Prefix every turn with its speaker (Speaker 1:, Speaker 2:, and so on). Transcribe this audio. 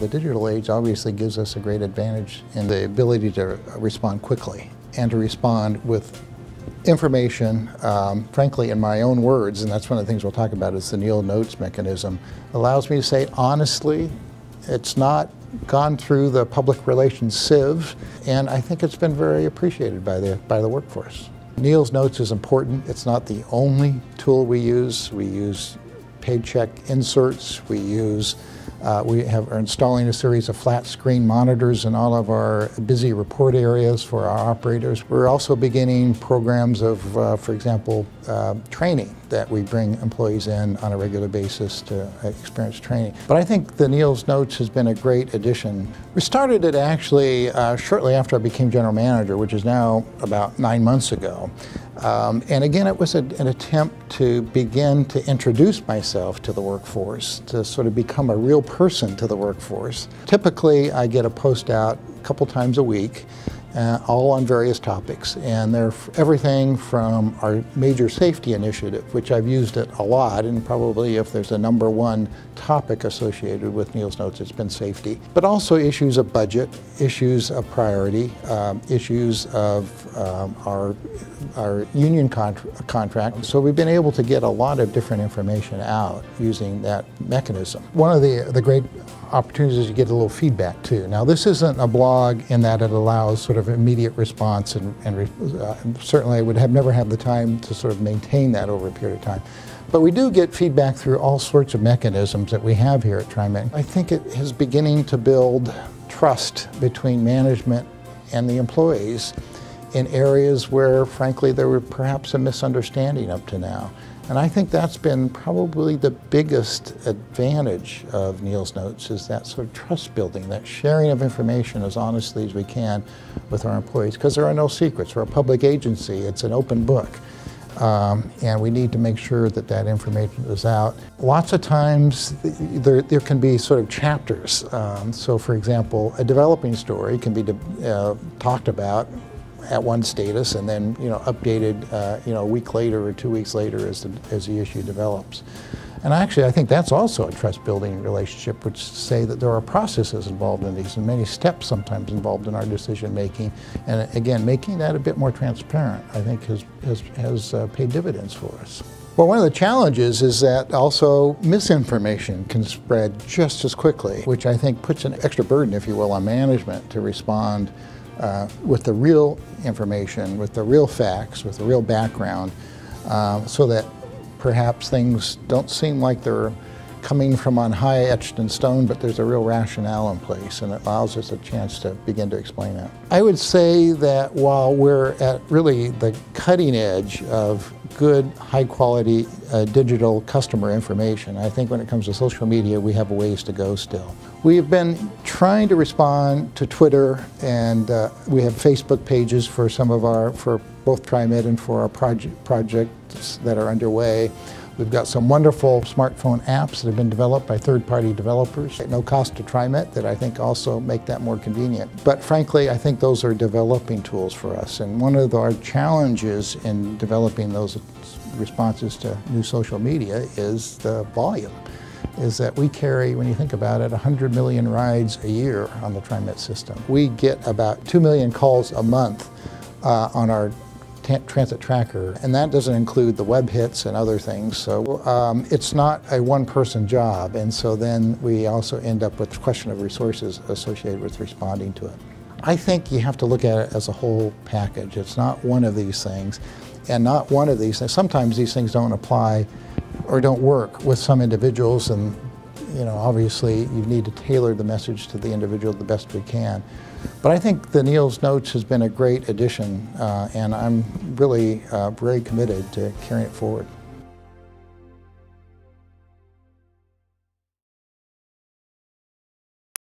Speaker 1: The digital age obviously gives us a great advantage in the ability to respond quickly and to respond with information, um, frankly, in my own words, and that's one of the things we'll talk about is the Neil Notes mechanism, allows me to say honestly, it's not gone through the public relations sieve, and I think it's been very appreciated by the, by the workforce. Neil's Notes is important. It's not the only tool we use. We use paycheck inserts. We use uh, we have, are installing a series of flat screen monitors in all of our busy report areas for our operators. We're also beginning programs of, uh, for example, uh, training that we bring employees in on a regular basis to experience training. But I think the Neil's Notes has been a great addition. We started it actually uh, shortly after I became general manager, which is now about nine months ago. Um, and again, it was a, an attempt to begin to introduce myself to the workforce, to sort of become a real person to the workforce. Typically, I get a post out a couple times a week uh, all on various topics. And they're everything from our major safety initiative, which I've used it a lot, and probably if there's a number one topic associated with Neil's Notes, it's been safety. But also issues of budget, issues of priority, um, issues of um, our, our union contra contract. So we've been able to get a lot of different information out using that mechanism. One of the, the great opportunities to get a little feedback too. Now this isn't a blog in that it allows sort of immediate response and, and uh, certainly I would have never had the time to sort of maintain that over a period of time. But we do get feedback through all sorts of mechanisms that we have here at TriMet. I think it is beginning to build trust between management and the employees in areas where frankly there were perhaps a misunderstanding up to now. And I think that's been probably the biggest advantage of Neil's Notes is that sort of trust building, that sharing of information as honestly as we can with our employees, because there are no secrets. We're a public agency, it's an open book. Um, and we need to make sure that that information is out. Lots of times there, there can be sort of chapters. Um, so for example, a developing story can be uh, talked about at one status and then you know updated uh, you know a week later or two weeks later as the, as the issue develops. And actually, I think that's also a trust building relationship, which say that there are processes involved in these and many steps sometimes involved in our decision making. And again, making that a bit more transparent, I think, has, has, has uh, paid dividends for us. Well, one of the challenges is that also misinformation can spread just as quickly, which I think puts an extra burden, if you will, on management to respond uh, with the real information, with the real facts, with the real background, uh, so that perhaps things don't seem like they're coming from on high etched in stone, but there's a real rationale in place and it allows us a chance to begin to explain that. I would say that while we're at really the cutting edge of good, high quality uh, digital customer information, I think when it comes to social media, we have a ways to go still. We've been trying to respond to Twitter and uh, we have Facebook pages for some of our, for both TriMet and for our project, projects that are underway. We've got some wonderful smartphone apps that have been developed by third-party developers at no cost to TriMet that I think also make that more convenient. But frankly, I think those are developing tools for us. And one of our challenges in developing those responses to new social media is the volume is that we carry, when you think about it, 100 million rides a year on the TriMet system. We get about 2 million calls a month uh, on our transit tracker, and that doesn't include the web hits and other things. So um, it's not a one-person job, and so then we also end up with the question of resources associated with responding to it. I think you have to look at it as a whole package. It's not one of these things, and not one of these things. Sometimes these things don't apply or don't work with some individuals, and you know, obviously you need to tailor the message to the individual the best we can. But I think the Neil's Notes has been a great addition, uh, and I'm really uh, very committed to carrying it forward.